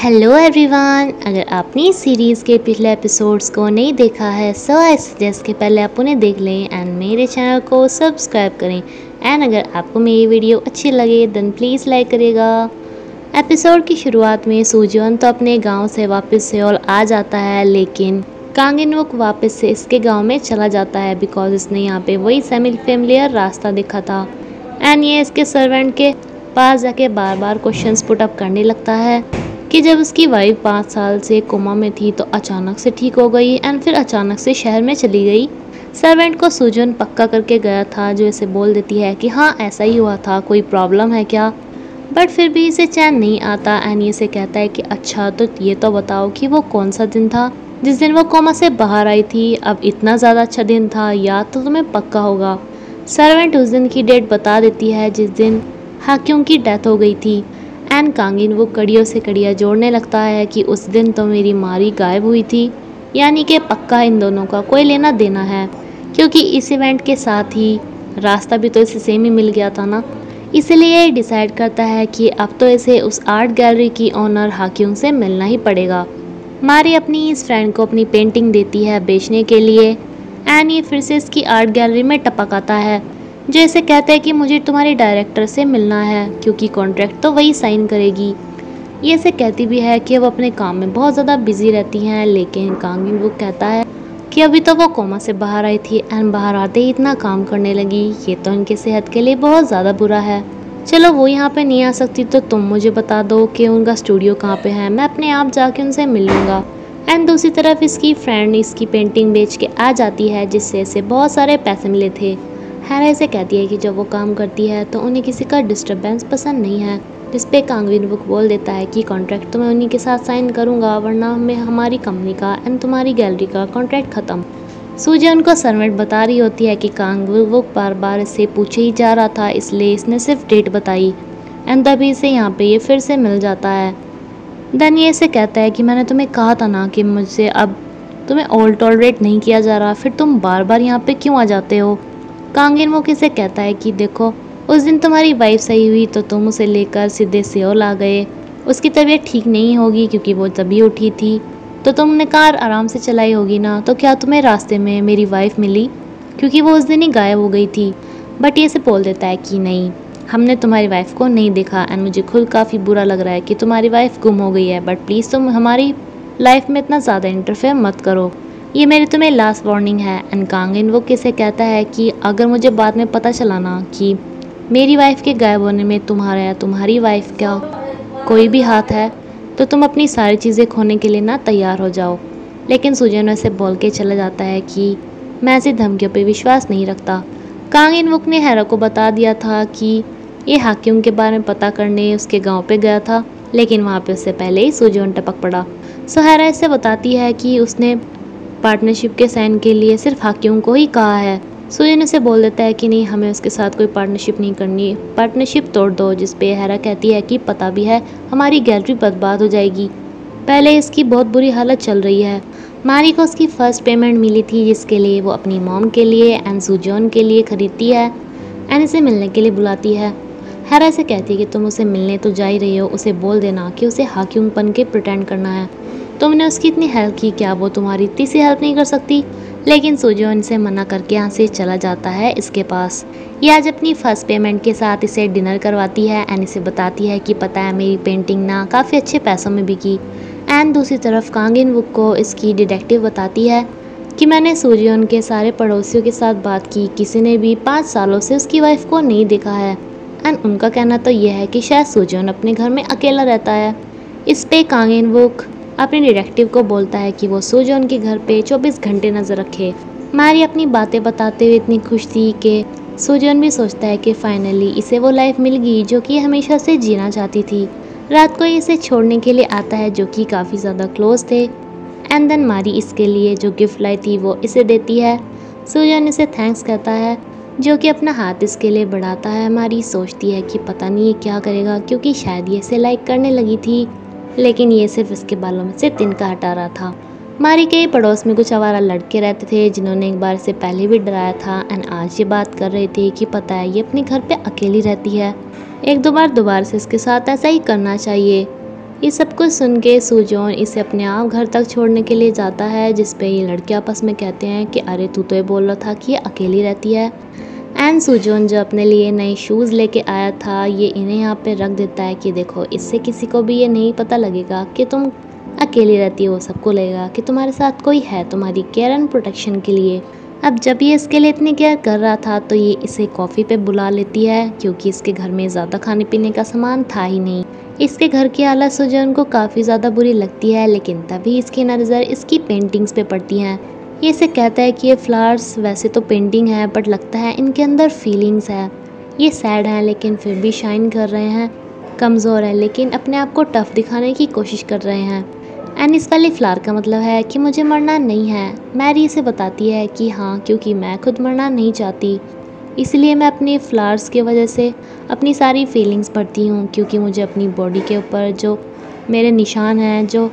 Hello everyone अगर आपने इस सीरीज़ के पिछले एपिसोड्स को नहीं देखा है सो आई सजेस्ट के पहले आप उन्हें देख लें एंड मेरे चैनल को सब्सक्राइब करें। एंड अगर आपको मेरी वीडियो अच्छी लगे देन प्लीज़ लाइक करिएगा एपिसोड की शुरुआत में सूजन तो अपने गाँव से वापस सेओल आ जाता है, लेकिन कांगिनवुक वापस से इसके गाँव में चला जाता है बिकॉज़ इसने यहाँ पे वही सेमी फेमिलियर रास्ता देखा था। एंड ये इसके सर्वेंट के पास जाके बार बार क्वेश्चंस पुट अप करने लगता है। कि जब उसकी वाइफ पाँच साल से कोमा में थी तो अचानक से ठीक हो गई एंड फिर अचानक से शहर में चली गई। सर्वेंट को सूजन पक्का करके गया था, जो इसे बोल देती है कि हाँ ऐसा ही हुआ था, कोई प्रॉब्लम है क्या? बट फिर भी इसे चैन नहीं आता एंड ये से कहता है कि अच्छा तो ये तो बताओ कि वो कौन सा दिन था? जिस दिन वो कोमा से बाहर आई थी, अब इतना ज़्यादा अच्छा दिन था याद तो तुम्हें पक्का होगा? सर्वेंट उस दिन की डेट बता देती है जिस दिन हाकियों की डेथ हो गई थी। एंड कांगिन वो कड़ियों से कड़िया जोड़ने लगता है कि उस दिन तो मेरी मारी गायब हुई थी। यानी कि पक्का इन दोनों का कोई लेना देना है। क्योंकि इस इवेंट के साथ ही रास्ता भी तो इसे सेम ही मिल गया था ना। इसलिए डिसाइड करता है कि अब तो इसे उस आर्ट गैलरी की ओनर हाकियों से मिलना ही पड़ेगा। मारी अपनी इस फ्रेंड को अपनी पेंटिंग देती है बेचने के लिए। एन ये फिर से इसकी आर्ट गैलरी में टपक आता है। जो इसे कहते हैं कि मुझे तुम्हारे डायरेक्टर से मिलना है, क्योंकि कॉन्ट्रैक्ट तो वही साइन करेगी। ये इसे कहती भी है कि वो अपने काम में बहुत ज़्यादा बिज़ी रहती हैं, लेकिन कांगी वो कहता है कि अभी तो वो कोमा से बाहर आई थी एंड बाहर आते ही इतना काम करने लगी। ये तो इनके सेहत के लिए बहुत ज़्यादा बुरा है। चलो वो यहाँ पे नहीं आ सकती तो तुम मुझे बता दो कि उनका स्टूडियो कहाँ पे है। मैं अपने आप जाके उनसे मिल लूँगा एंड दूसरी तरफ़ इसकी फ्रेंड इसकी पेंटिंग बेच के आ जाती है, जिससे इसे बहुत सारे पैसे मिले थे। हैरा कहती है कि जब वो काम करती है तो उन्हें किसी का डिस्टरबेंस पसंद नहीं है जिस पे कांगविन बुक बोल देता है कि कॉन्ट्रैक्ट तो मैं उन्हीं के साथ साइन करूँगा, वरना मैं हमारी कंपनी का एंड तुम्हारी गैलरी का कॉन्ट्रैक्ट ख़त्म। सूजी उनको सर्वेंट बता रही होती है कि कांगविन बुक बार बार इससे पूछे ही जा रहा था, इसलिए इसने सिर्फ़ डेट बताई। एंड तभी इसे यहाँ पे ये फिर से मिल जाता है। देन ये इसे कहता है कि मैंने तुम्हें कहा था ना कि मुझसे अब तुम्हें ऑल टॉलरेट नहीं किया जा रहा, फिर तुम बार बार यहाँ पे क्यों आ जाते हो? कांगिन मुखी से कहता है कि देखो, उस दिन तुम्हारी वाइफ सही हुई तो तुम उसे लेकर सीधे सेओल आ गए। उसकी तबीयत ठीक नहीं होगी क्योंकि वो तभी उठी थी। तो तुमने कार आराम से चलाई होगी ना तो क्या तुम्हें रास्ते में मेरी वाइफ मिली? क्योंकि वो उस दिन ही गायब हो गई थी। बट ये से बोल देता है कि नहीं, हमने तुम्हारी वाइफ को नहीं देखा एंड मुझे खुद काफ़ी बुरा लग रहा है कि तुम्हारी वाइफ गुम हो गई है। बट प्लीज़ तुम हमारी लाइफ में इतना ज़्यादा इंटरफेयर मत करो। ये मेरी तुम्हें लास्ट वार्निंग है एंड कांगिन वो किसे कहता है कि अगर मुझे बाद में पता चला ना कि मेरी वाइफ के गायब होने में तुम्हारा या तुम्हारी वाइफ का कोई भी हाथ है तो तुम अपनी सारी चीज़ें खोने के लिए ना तैयार हो जाओ। लेकिन सुजन वैसे बोल के चला जाता है कि मैं ऐसी धमकियों पर विश्वास नहीं रखता। कांगिन वुक ने हैरा को बता दिया था कि ये हाकिम के बारे में पता करने उसके गाँव पे गया था, लेकिन वहाँ पे उससे पहले ही सुजोन टपक पड़ा। सो हैरा इसे बताती है कि उसने पार्टनरशिप के साइन के लिए सिर्फ़ हाकियों को ही कहा है। सुजन उसे बोल देता है कि नहीं, हमें उसके साथ कोई पार्टनरशिप नहीं करनी पार्टनरशिप तोड़ दो जिस पे हैरा कहती है कि पता भी है, हमारी गैलरी बर्बाद हो जाएगी। पहले इसकी बहुत बुरी हालत चल रही है। मारी को उसकी फ़र्स्ट पेमेंट मिली थी, जिसके लिए वो अपनी मॉम के लिए एंड सुजोन के लिए ख़रीदती है एंड इसे मिलने के लिए बुलाती है। हैरा से कहती है कि तुम उसे मिलने तो जा ही रही हो, उसे बोल देना कि उसे हाकिम बन के प्रटेंड करना है। तुमने उसकी इतनी हेल्प की, क्या वो तुम्हारी इतनी सी हेल्प नहीं कर सकती? लेकिन सूजो इनसे मना करके यहाँ से चला जाता है इसके पास। ये आज अपनी फ़र्स्ट पेमेंट के साथ इसे डिनर करवाती है एंड इसे बताती है कि पता है मेरी पेंटिंग ना काफ़ी अच्छे पैसों में बिकी। एंड दूसरी तरफ़ कांगिन बुक को इसकी डिटेक्टिव बताती है कि मैंने सूर्योन के सारे पड़ोसियों के साथ बात की, किसी ने भी पाँच सालों से उसकी वाइफ को नहीं देखा है। एंड उनका कहना तो यह है कि शायद सूर्योन अपने घर में अकेला रहता है। इस पे कांगिन बुक अपने डिटेक्टिव को बोलता है कि वो सोजोन के घर पे 24 घंटे नज़र रखे। मारी अपनी बातें बताते हुए इतनी खुश थी कि सोजोन भी सोचता है कि फाइनली इसे वो लाइफ मिल गई जो कि हमेशा से जीना चाहती थी। रात को इसे छोड़ने के लिए आता है जो कि काफ़ी ज़्यादा क्लोज थे। एंड देन मारी इसके लिए जो गिफ्ट लाई थी वो इसे देती है। सुजन इसे थैंक्स कहता है, जो कि अपना हाथ इसके लिए बढ़ाता है। मारी सोचती है कि पता नहीं ये क्या करेगा, क्योंकि शायद ये इसे लाइक करने लगी थी। लेकिन ये सिर्फ़ इसके बालों में से तिनका हटा रहा था। मारी के पड़ोस में कुछ आवारा लड़के रहते थे, जिन्होंने एक बार से पहले भी डराया था, एंड आज ये बात कर रही थी कि पता है ये अपने घर पे अकेली रहती है। एक दो बार दोबारा से इसके साथ ऐसा ही करना चाहिए। ये सब कुछ सुन के सुजोन इसे अपने आप घर तक छोड़ने के लिए जाता है जिस पे ये लड़के आपस में कहते हैं कि, अरे, तू तो ये बोल रहा था कि ये अकेली रहती है। एंड सुजोन जो अपने लिए नए शूज़ लेके आया था, ये इन्हें यहाँ पे रख देता है कि देखो, इससे किसी को भी ये नहीं पता लगेगा कि तुम अकेली रहती हो, सबको लगेगा कि तुम्हारे साथ कोई है तुम्हारी केयर एंड प्रोटेक्शन के लिए। अब जब ये इसके लिए इतनी केयर कर रहा था तो ये इसे कॉफ़ी पे बुला लेती है, क्योंकि इसके घर में ज़्यादा खाने पीने का सामान था ही नहीं। इसके घर की हालत सुजन को काफ़ी ज़्यादा बुरी लगती है, लेकिन तभी इसकी नज़र इसकी पेंटिंग्स पे पड़ती हैं। ये इसे कहता है कि ये फ्लावर्स वैसे तो पेंटिंग है बट लगता है इनके अंदर फीलिंग्स है। ये सैड हैं, लेकिन फिर भी शाइन कर रहे हैं। कमज़ोर है, लेकिन अपने आप को टफ दिखाने की कोशिश कर रहे हैं। एंड इस वाली फ्लावर का मतलब है कि मुझे मरना नहीं है। मैरी इसे बताती है कि हाँ क्योंकि मैं खुद मरना नहीं चाहती। इसलिए मैं अपनी फ्लावर्स की वजह से अपनी सारी फीलिंग्स पढ़ती हूँ, क्योंकि मुझे अपनी बॉडी के ऊपर जो मेरे निशान हैं, जो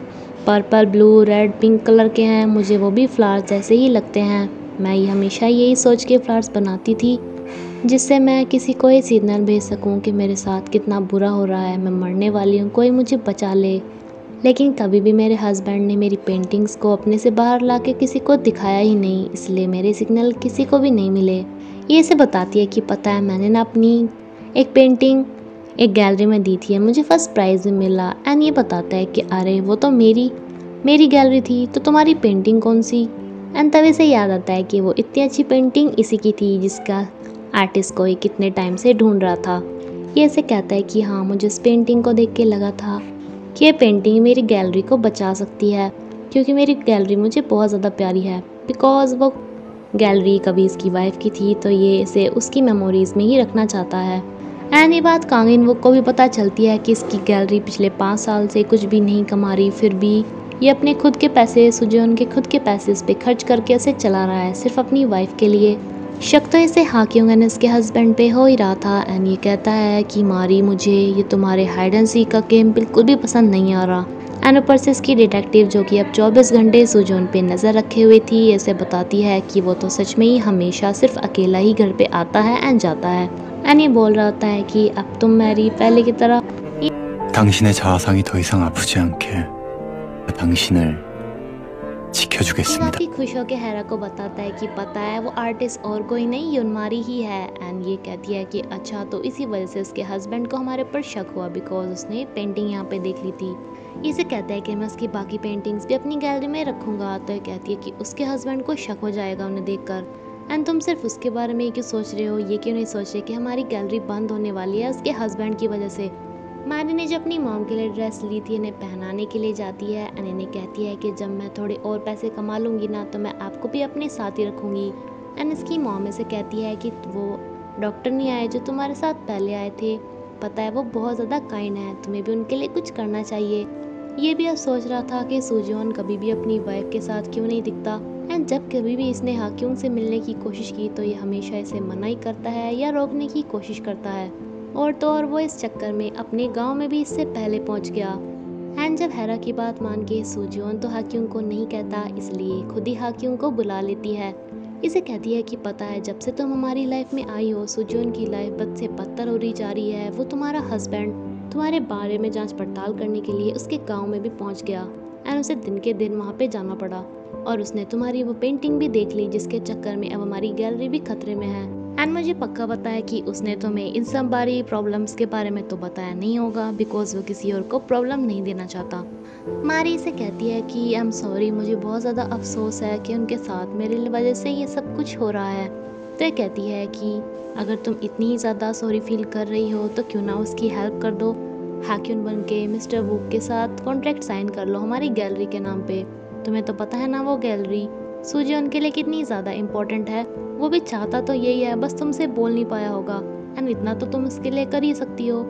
purple, blue, red, pink colour के हैं। मुझे वो भी फ्लावर्स जैसे ही लगते हैं। मैं ये हमेशा यही सोच के फ्लावर्स बनाती थी, जिससे मैं किसी को ये सिग्नल भेज सकूँ कि मेरे साथ कितना बुरा हो रहा है। मैं मरने वाली हूँ, कोई मुझे बचा ले। लेकिन कभी भी मेरे हस्बैंड ने मेरी पेंटिंग्स को अपने से बाहर ला के किसी को दिखाया ही नहीं, इसलिए मेरे सिग्नल किसी को भी नहीं मिले। ये इसे बताती है कि पता है मैंने ना अपनी एक पेंटिंग एक गैलरी में दी थी मुझे फ़र्स्ट प्राइज़ मिला। एंड ये बताता है कि अरे, वो तो मेरी मेरी गैलरी थी तो तुम्हारी पेंटिंग कौन सी? एंड तभी से याद आता है कि वो इतनी अच्छी पेंटिंग इसी की थी जिसका आर्टिस्ट को ही कितने टाइम से ढूंढ रहा था। ये ऐसे कहता है कि हाँ मुझे इस पेंटिंग को देख के लगा था कि ये पेंटिंग मेरी गैलरी को बचा सकती है, क्योंकि मेरी गैलरी मुझे बहुत ज़्यादा प्यारी है। बिकॉज़ वो गैलरी कभी इसकी वाइफ की थी तो ये इसे उसकी मेमोरीज़ में ही रखना चाहता है। एंड ये बात कांगिन वो को भी पता चलती है कि इसकी गैलरी पिछले पाँच साल से कुछ भी नहीं कमा रही, फिर भी ये अपने खुद के पैसे सुजे उनके खुद के पैसे इस पर खर्च करके उसे चला रहा है, सिर्फ़ अपनी वाइफ के लिए। शक तो इसे हाकियों ने हस्बैंड पे हो ही रहा था एंड ये कहता है कि, मारी मुझे, ये तुम्हारे हाइड एंड सी का गेम बिल्कुल भी पसंद नहीं आ रहा। एंड ऊपर से इसकी डिटेक्टिव जो कि अब 24 घंटे सुजोन पे नज़र रखे हुए थी, ऐसे बताती है कि वो तो सच में ही हमेशा सिर्फ़ अकेला ही घर पे आता है एंड जाता है। एंड ये बोल रहा होता है कि अब तुम मैरी पहले की तरह 당신의 자아상이 더 이상 아프지 않게 당신을 जिक्योजुकेसमिदा काफ़ी खुश होकर हैरा को बताता है कि पता है वो आर्टिस्ट और कोई नहीं युनमारी ही है एंड ये कहती है कि अच्छा तो इसी वजह से उसके हस्बैंड को हमारे पर शक हुआ बिकॉज उसने पेंटिंग यहाँ पे देख ली थी इसे कहता है कि मैं उसकी बाकी पेंटिंग्स भी अपनी गैलरी में रखूँगा तो ये कहती है कि उसके हस्बैंड को शक हो जाएगा उन्हें देख एंड तुम सिर्फ़ उसके बारे में क्यों सोच रहे हो? ये क्यों नहीं सोच रहे कि हमारी गैलरी बंद होने वाली है उसके हस्बैंड की वजह से? मैंने ने जो अपनी मॉम के लिए ड्रेस ली थी, इन्हें पहनाने के लिए जाती है एंड इन्हें कहती है कि जब मैं थोड़े और पैसे कमा लूँगी ना तो मैं आपको भी अपने साथ ही रखूँगी। एंड इसकी मॉम से कहती है कि वो डॉक्टर नहीं आए, जो तुम्हारे साथ पहले आए थे। पता है वो बहुत ज़्यादा काइंड है, तुम्हें भी उनके लिए कुछ करना चाहिए। ये भी अब सोच रहा था कि सूजोन कभी भी अपनी वाइफ के साथ क्यों नहीं दिखता। एंड जब कभी भी इसने हाकियों से मिलने की कोशिश की तो ये हमेशा इसे मना ही करता है या रोकने की कोशिश करता है। और तो और वो इस चक्कर में अपने गाँव में भी इससे पहले पहुँच गया। एंड जब हैरा की बात मान के सुजोन तो हाकियों को नहीं कहता, इसलिए खुद ही हाकियों को बुला लेती है। इसे कहती है कि पता है, जब से तुम हमारी लाइफ में आई हो सुजोन की लाइफ बद से बदतर हो रही जा रही है, वो तुम्हारा हस्बैंड, तुम्हारे बारे में जाँच पड़ताल करने के लिए उसके गाँव में भी पहुँच गया। एंड उसे दिन के दिन वहाँ पे जाना पड़ा। और उसने तुम्हारी वो पेंटिंग भी देख ली, जिसके चक्कर में अब हमारी गैलरी भी खतरे में है। एंड मुझे पक्का पता है कि उसने तुम्हें इन सब बारी प्रॉब्लम्स के बारे में तो बताया नहीं होगा बिकॉज़ वो किसी और को प्रॉब्लम नहीं देना चाहता। मारी इसे कहती है कि आई एम सॉरी मुझे बहुत ज़्यादा अफसोस है कि उनके साथ मेरे वजह से ये सब कुछ हो रहा है। तो ये कहती है कि, अगर तुम इतनी ज़्यादा सॉरी फील कर रही हो तो क्यों ना उसकी हेल्प कर दो। हैक्यून बन के मिस्टर बुक के साथ कॉन्ट्रैक्ट साइन कर लो हमारी गैलरी के नाम पे। तुम्हें तो पता है ना वो गैलरी सूजी उनके लिए कितनी ज़्यादा इम्पोर्टेंट है। वो भी चाहता तो यही है, बस तुमसे बोल नहीं पाया होगा। एंड इतना तो तुम उसके लिए कर ही सकती हो।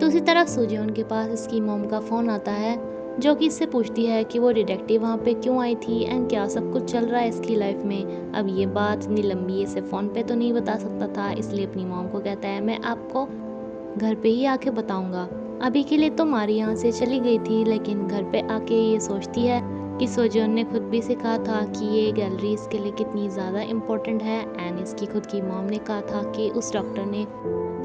दूसरी तरफ़ सूजी उनके पास इसकी मोम का फ़ोन आता है, जो कि इससे पूछती है कि वो डिटेक्टिव वहाँ पे क्यों आई थी एंड क्या सब कुछ चल रहा है इसकी लाइफ में। अब ये बात इतनी लंबी इसे फ़ोन पे तो नहीं बता सकता था, इसलिए अपनी मोम को कहता है, मैं आपको घर पे ही आके बताऊँगा। अभी के लिए तो मारी यहाँ से चली गई थी लेकिन घर पे आके ये सोचती है कि सोजोन ने खुद भी सिखा था कि ये गैलरी इसके लिए कितनी ज़्यादा इम्पोर्टेंट है एंड इसकी खुद की मॉम ने कहा था कि उस डॉक्टर ने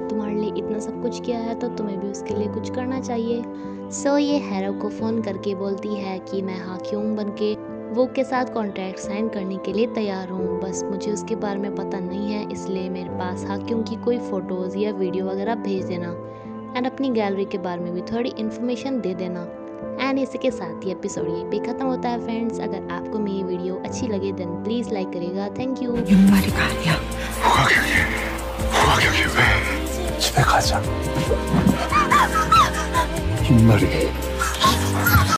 तुम्हारे लिए इतना सब कुछ किया है तो तुम्हें भी उसके लिए कुछ करना चाहिए। सो so, ये हैरो को फ़ोन करके बोलती है कि मैं हाक्यूंग बन के वो के साथ कॉन्ट्रैक्ट साइन करने के लिए तैयार हूँ। बस मुझे उसके बारे में पता नहीं है इसलिए मेरे पास हाक्यूंग की कोई फ़ोटोज़ या वीडियो वगैरह भेज देना। एंड अपनी गैलरी के बारे में भी थोड़ी इन्फॉर्मेशन दे देना। एंड इसी के साथ ही एपिसोड ये भी ख़त्म होता है फ्रेंड्स अगर आपको मेरी वीडियो अच्छी लगे देन प्लीज़ लाइक करेगा। Thank you